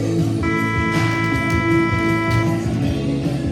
you.